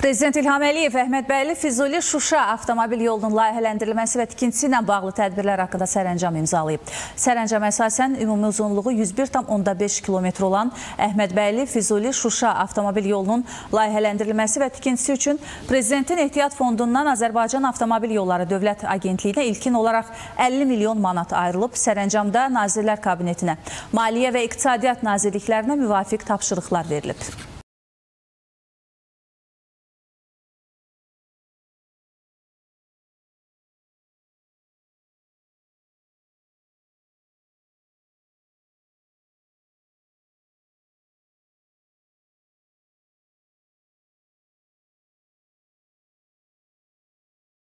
Prezident İlham Əliyev Əhmədbəyli Füzuli Şuşa avtomobil yolunun layihələndirilməsi və tikintisi ilə bağlı tədbirlər haqqında sərəncam imzalayıb. Sərəncam əsasən ümumi uzunluğu 101,5 km olan Əhmədbəyli Füzuli Şuşa avtomobil yolunun layihələndirilməsi və tikintisi üçün Prezidentin ehtiyat fondundan Azərbaycan Avtomobil Yolları Dövlət Agentliyinə ilkin olaraq 50 milyon manat ayrılıb. Sərəncamda Nazirlər Kabinetinə, Maliyyə və İqtisadiyyat Nazirliklərinə müvafiq tapşırıqlar verilib.